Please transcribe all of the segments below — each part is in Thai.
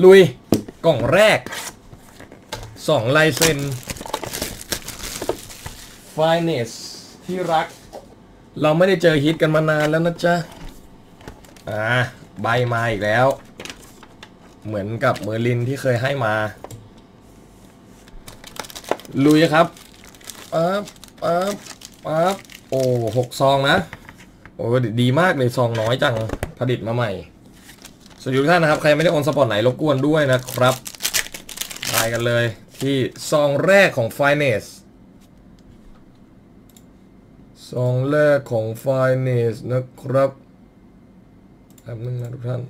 ลุยกล่องแรกสองลายเซ็น f i n e s ที่รัก เราไม่ได้เจอฮิตกันมานานแล้วนะจ๊ะ อ่า ใบมาอีกแล้ว เหมือนกับเมอร์ลินที่เคยให้มา ลุยครับปั๊บปั๊บปั๊บโอ้หกซองนะ โอ้ดีมากเลยซองน้อยจังผลิตมาใหม่ สวัสดีทุกท่านนะครับ ใครไม่ได้โอนสปอร์ตไหนรบกวนด้วยนะครับไปกันเลยที่ซองแรกของ f i n a n c e ซองแรกของ f i n a n c e นะครับแป๊บนึงนะทุกท่าน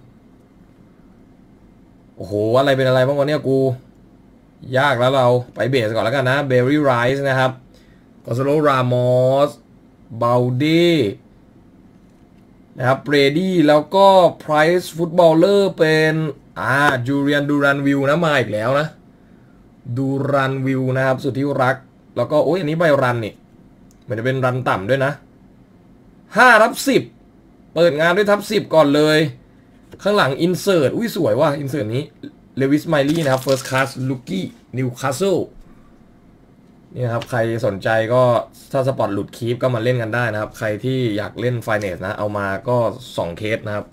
โอ้โห อะไรเป็นอะไรบ้างวะเนี่ยกู ยากแล้วเราไปเบสก่อนแล้วกันนะเบอร์รี่ไรส์นะครับกอสโลรามอสบลดี นะครับเบรดี้แล้วก็ Prized Footballer เป็นอ่าจูเลียนดูรันวิลนะมาอีกแล้วนะดูรันวิลนะครับ สุดที่รัก แล้วก็โอ้ยอันนี้ใบ run นี่เหมือนจะเป็น run ต่ำด้วยนะ5ทับ10เปิดงานด้วยทับ10ก่อนเลย ข้างหลัง insert อุ้ยสวยว่ะ insert นี้ลูอิสไมลี่ย์นะครับ First Class Rookie Newcastle นี่นะค นี่ครับใครสนใจก็ถ้าสปอตหลุดคีปก็มาเล่นกันได้นะครับ ใครที่อยากเล่น Finance นะเอามาก็ 2 เคสนะครับ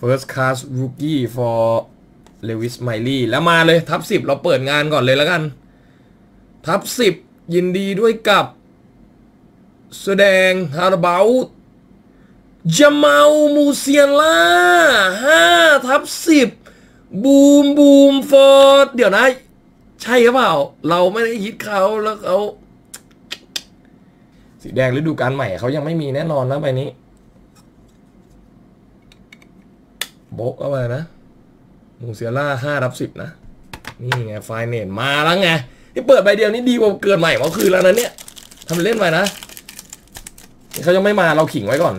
First Class Rookie for Lewis Miley แล้วมาเลยทับ 10 เราเปิดงานก่อนเลยแล้วกัน ทับ 10 ยินดีด้วยกับ แสดงฮาร์บาตจามาลมูเซียล่าห้าทับสิบบูมบูมฟอร์เดี๋ยวนะ ใช่หรือเปล่า เราไม่ได้ฮิตเขาแล้วเขาสีแดงฤดูกาลใหม่เขายังไม่มีแน่นอนนะใบนี้โบกเอาไปนะมูเซียล่าห้าทับสิบนะ นี่ไงไฟเนตมาแล้วไงที่เปิดใบเดียวนี่ดีกว่าเกินใหม่เมื่อคืนแล้วนะเนี่ยทำเล่นไปนะนเขายังไม่มาเราขิงไว้ก่อน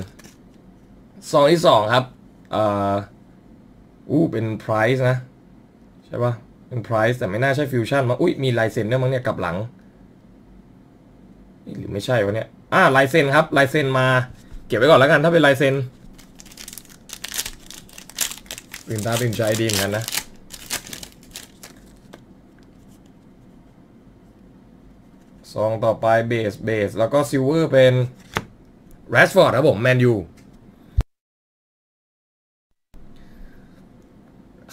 ซองที่สองครับ เอ่ออู้เป็น price นะ ใช่ปะ เป็น price แต่ไม่น่าใช่ฟิวชั่นมั้งอุ้ยมีลายเซ็นด้วยมั้งเนี่ยกลับหลังหรือไม่ใช่วะเนี่ยอ่าลายเซ็นครับลายเซ็นมา เก็บไว้ก่อนแล้วกันถ้าเป็นลายเซ็นตื่นตาตื่นใจดีเหมือนกันนะซองต่อไป base base แล้วก็ silver เป็นแรชฟอร์ดครับผมแมนยู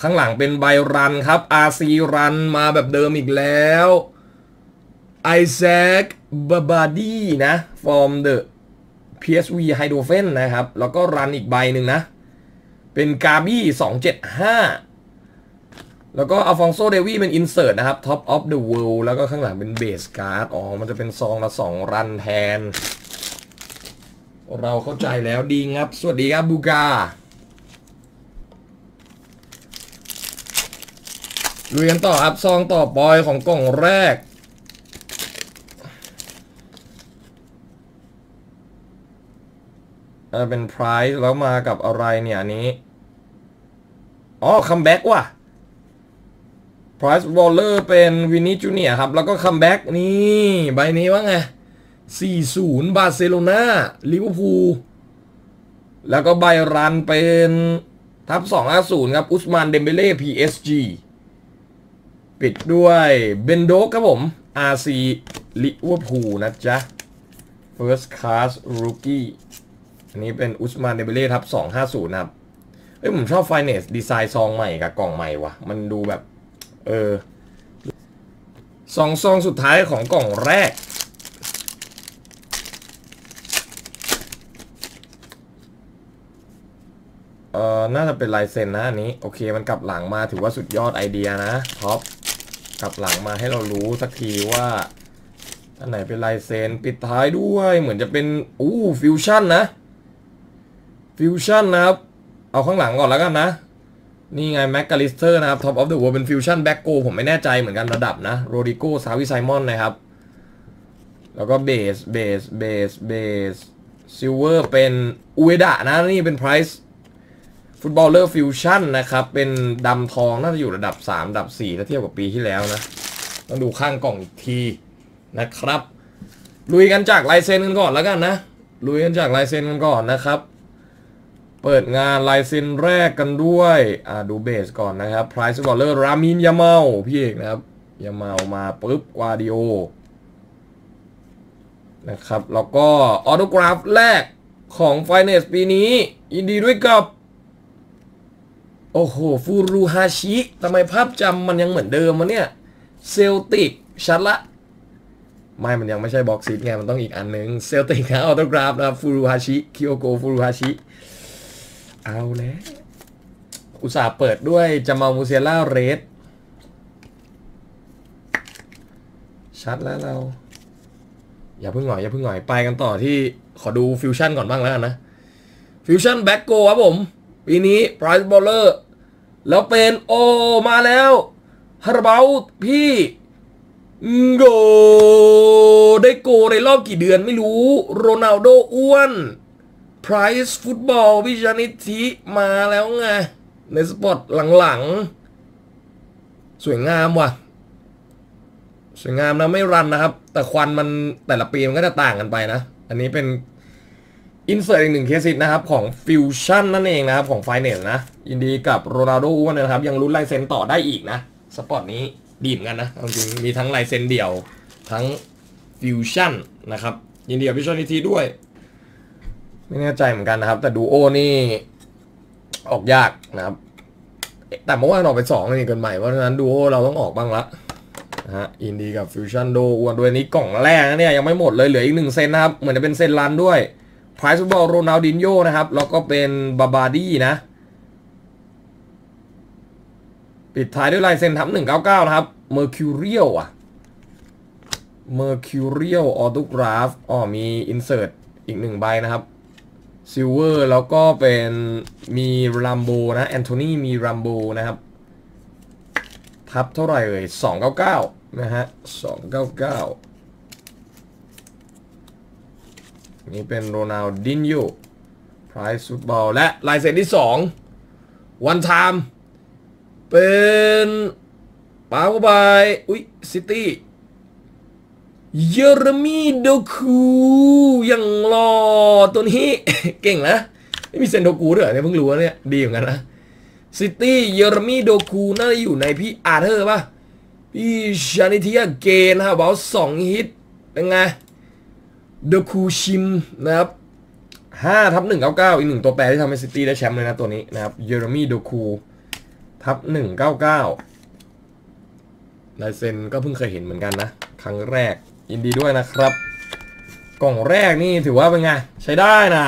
ข้างหลังเป็นใบ run ครับ RC run มาแบบเดิมอีกแล้วไอแซคบาบาดีนะ from the PSV h y d r o f e n นะครับ แล้วก็ run อีกใบหนึ่งนะ เป็นกาบี้275 แล้วก็อัลฟองโซเดวีเป็น insert นะครับ Top of the World แล้วก็ข้างหลังเป็น base card อ๋อ มันจะเป็นซองละ 2 run แทน เราเข้าใจแล้วดีครับ สวัสดีครับบูกา ลุยกันต่อครับซองต่อไปของกล่องแรก เป็น Prized แล้วมากับอะไรเนี่ยอันนี้ อ๋อ comeback ว่ะ Prized Footballer เป็นวินิจูเนียร์ครับ แล้วก็ comeback นี่ ใบนี้ว่าไง 40 บาร์เซโลนาลิเวอร์พูลแล้วก็ใบ run เป็นทับ250ครับ อุสมานเดมเบเล่ PSG ปิดด้วยเบนโดกครับผม RC ลิเวอร์พูลนะจ๊ะ First Class Rookie อันนี้เป็นอุสมานเดมเบเล่ทับ 250 นะครับ เอ้ย ผมชอบ Finest ดีไซน์ซองใหม่กับกล่องใหม่ว่ะมันดูแบบ เออสองซองสุดท้ายของกล่องแรก เอ่อ น่าจะเป็นลายเซ็นนะอันนี้ โอเค มันกลับหลังมาถือว่าสุดยอดไอเดียนะ Topps กลับหลังมาให้เรารู้สักทีว่าอันไหนเป็นลายเซ็นปิดท้ายด้วยเหมือนจะเป็นอู้ฟิวชั่นนะฟิวชั่นนะครับ เอาข้างหลังก่อนแล้วกันนะ นี่ไงแม็คอัลลิสเตอร์นะครับ Top of the World เป็น Fusion Black Gold ผมไม่แน่ใจเหมือนกันระดับนะโรดริโกซาวี ไซมอนส์นะครับ แล้วก็ base base base base silver เป็นอุเอดะนะ นี่เป็น Prized Footballer Fusion นะครับ เป็นดำทองน่าจะอยู่ระดับ 3 ระดับ 4 ถ้าเทียบกับปีที่แล้วนะ ต้องดูข้างกล่องอีกทีนะครับ ลุยกันจากลายเซ็นกันก่อนแล้วกันนะ ลุยกันจากลายเซ็นกันก่อนนะครับ เปิดงานลายเซ็นแรกกันด้วยอ่าดูเบสก่อนนะครับ Price b a l l e r รามินยาเมาพี่เอกนะครับยาเมามาปุ๊บกวาดิโอนะครับแล้วก็ออโตกราฟแรกของ f i n a n c e ปีนี้ยินดีด้วยกับ โอ้โห ฟูรุฮาชิทำไมภาพจำมันยังเหมือนเดิมวะเนี่ย เซลติกชัดละ ไม่ มันยังไม่ใช่ box hit ไง มันต้องอีกอันหนึ่งเซลติกนะ autograph นะฟูรุฮาชิคิโอโกฟูรุฮาชิ เอาแล้วอุตส่าห์เปิดด้วยจามาล มูเซียล่า red ชัดแล้วเรา อย่าเพิ่งหน่อย อย่าเพิ่งหน่อย ไปกันต่อที่ขอดูฟิวชั่นก่อนบ้างแล้วกันนะ Fusion Black Gold ครับผมปีนี้ Prized Footballer แล้วเป็นโอมาแล้วฮาราเบาพี่โกได้โกในรอบกี่เดือนไม่รู้ โรนัลโดอ้วน Price Football พี่ชนิธิมาแล้วไง ในสปอตหลังๆ สวยงามว่ะ สวยงามนะไม่รันนะครับ แต่ควันมันแต่ละปีมันก็จะต่างกันไปนะ อันนี้เป็น อินเสิร์ตอีกหนึ่งเคสนะครับ ของฟิวชั่นนั่นเองนะครับ ของไฟเนสนะ ยินดีกับโรนัลโดอ้วนนะครับ ยังลุ้นลายเซ็นต่อได้อีกนะ spot นี้ดีเหมือนกันนะจริงมีทั้งลายเซ็นเดี่ยว ทั้งฟิวชั่นนะครับ ยินดีกับพี่ชนิธิด้วย ไม่แน่ใจเหมือนกันนะครับ แต่ดูโอนี่ออกยากนะครับ แต่เมื่อวานออกไปสองนี่เกินใหม่เพราะฉะนั้นดูโอเราต้องออกบ้างละนะฮะยินดีกับฟิวชั่นโดอ้วนด้วยนี้กล่องแรกนะเนี่ยยังไม่หมดเลยเหลืออีกหนึ่งเซ็นนะครับเหมือนจะเป็นเซ็น run ด้วย Prized บอลโรนัลดินโยนะครับแล้วก็เป็นบาบาดี้นะ ปิดท้ายด้วยลายเซ็นทับ199นะครับ Mercurial อะ Mercurial autograph อ๋อมี insert อีกหนึ่งใบนะครับ silver แล้วก็เป็นมีรัมโบนะแอนโทนีมีรัมโบนะครับทับเท่าไหร่เอ่ย299นะฮะ299 นี่เป็นโรนัลดินโย Prized Footballers และลายเซ็นที่ 2 one time เป็นปาเข้าไปอุ๊ยซิตี้เยอร์มีโดคูยังรอตัวนี้เก่งนะไม่มีเซนโดกูด้วยเหรอเนี่ยเพิ่งรู้ว่าเนี่ยดีเหมือนกันนะซิตี้เยอร์มีโดคูน่าจะอยู่ในพี่อาร์เธอร์ป่ะพี่ชานิเทิยเกนนะบอกสองฮิตเป็นไง เดคูชิมนะครับห้าทับหนึ่งเก้าเก้าอีกหนึ่งตัวแปรที่ทำให้ซิตี้ได้แชมป์เลยนะตัวนี้นะครับเยอร์มีโดคูทับหนึ่งเก้าเก้าลายเซ็นก็เพิ่งเคยเห็นเหมือนกันนะ ครั้งแรกยินดีด้วยนะครับ กล่องแรกนี่ถือว่าเป็นไง ใช้ได้นะ